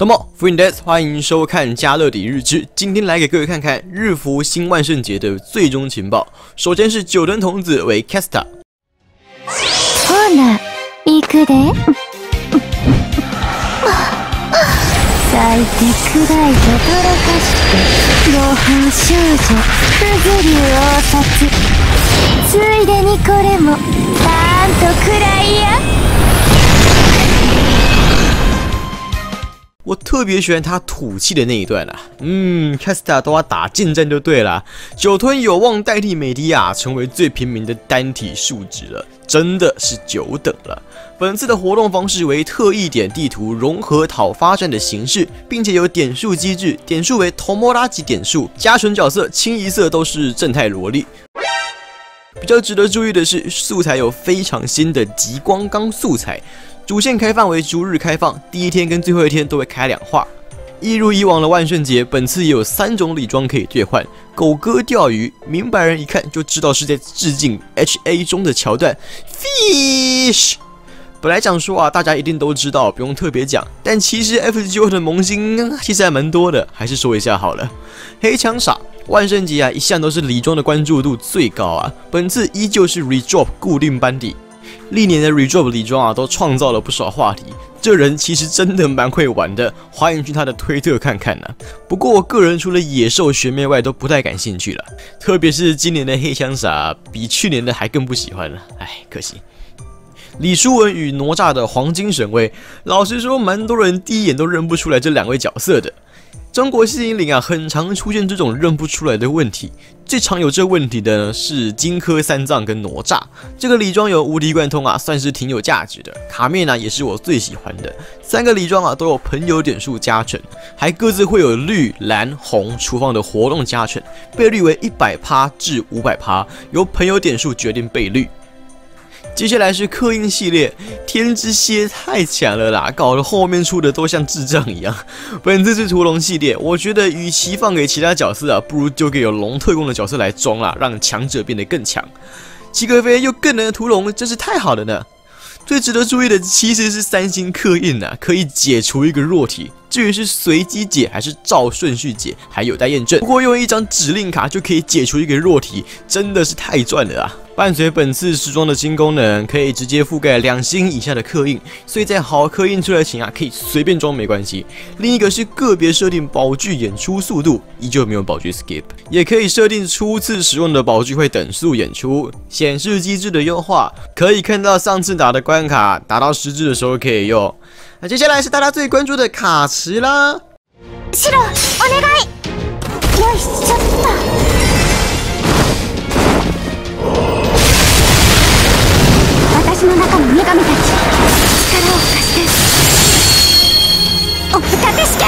那么 f r i e n d s 欢迎收看加勒底日志。今天来给各位看看日服新万圣节的最终情报。首先是九灯童子为 Casta。ほな、行くで。咲いて暗いととろかして、模範少女、不流王殺。ついでにこれも、たーんと暗いや。 我特别喜欢他吐气的那一段啊，嗯，Casta 都要打近战就对了。酒吞有望代替美迪亚成为最平民的单体数值了，真的是久等了。本次的活动方式为特异点地图融合讨发战的形式，并且有点数机制，点数为头摩拉级点数，加成角色清一色都是正太萝莉。比较值得注意的是，素材有非常新的极光钢素材。主线开放为逐日开放，第一天跟最后一天都会开两话。一如以往的万圣节，本次也有三种礼装可以兑换。狗哥钓鱼，明白人一看就知道是在致敬 H A 中的桥段。Fish，本来讲说啊，大家一定都知道，不用特别讲。但其实 F G O 的萌新其实还蛮多的，还是说一下好了。黑枪傻，万圣节啊，一向都是礼装的关注度最高啊。本次依旧是 Redrop 固定班底。历年的 Redrop 礼装啊，都创造了不少话题。这人其实真的蛮会玩的，欢迎去他的推特看看呢。不过我个人除了野兽学妹外，都不太感兴趣了。特别是今年的黑枪傻，比去年的还更不喜欢了。唉，可惜。李书文与哪吒的黄金神威，老实说，蛮多人第一眼都认不出来这两位角色的。中国戏精灵啊，很常出现这种认不出来的问题。最常有这问题的呢是荆轲三藏跟哪吒。这个礼装有无敌贯通啊，算是挺有价值的。卡面呢也是我最喜欢的。三个礼装啊都有朋友点数加成，还各自会有绿、蓝、红厨房的活动加成，倍率为一百趴至五百趴，由朋友点数决定倍率。接下来是刻印系列，天之蝎太强了啦，搞得后面出的都像智障一样。本次是屠龙系列，我觉得与其放给其他角色啊，不如丢给有龙特工的角色来装啦，让强者变得更强。齐格飞又更能屠龙，真是太好了呢。最值得注意的其实是三星刻印啊，可以解除一个弱体。至于是随机解还是照顺序解，还有待验证。不过用一张指令卡就可以解除一个弱体，真的是太赚了啊！伴随本次时装的新功能，可以直接覆盖两星以下的刻印，所以在好刻印出来前啊，可以随便装没关系。另一个是个别设定宝具演出速度，依旧没有宝具 skip，也可以设定初次使用的宝具会等速演出。显示机制的优化，可以看到上次打的关卡打到十字的时候可以用。那接下来是大家最关注的卡池啦。白，お願い。よいしょっと。 女神たち、力を貸して。お立てして。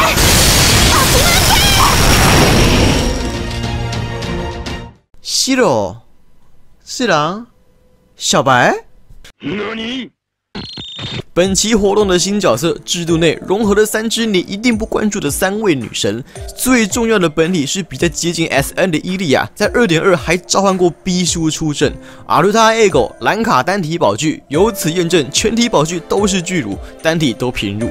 白，是狼，小白。何？本期活动的新角色制度内融合了三只你一定不关注的三位女神，最重要的本体是比较接近 S N 的伊利亚，在二点二还召唤过 B 叔出阵。阿鲁塔 Ego 蓝卡单体宝具，由此验证全体宝具都是巨乳，单体都平乳。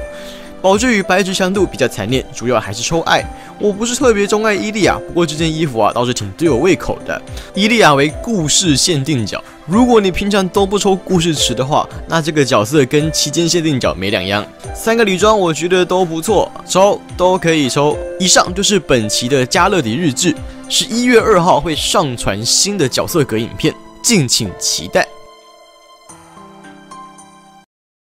宝具与白质强度比较惨烈，主要还是抽爱。我不是特别钟爱伊利亚，不过这件衣服啊倒是挺对我胃口的。伊利亚为故事限定角，如果你平常都不抽故事池的话，那这个角色跟期间限定角没两样。三个礼装我觉得都不错，抽都可以抽。以上就是本期的加勒底日志，十一月二号会上传新的角色格影片，敬请期待。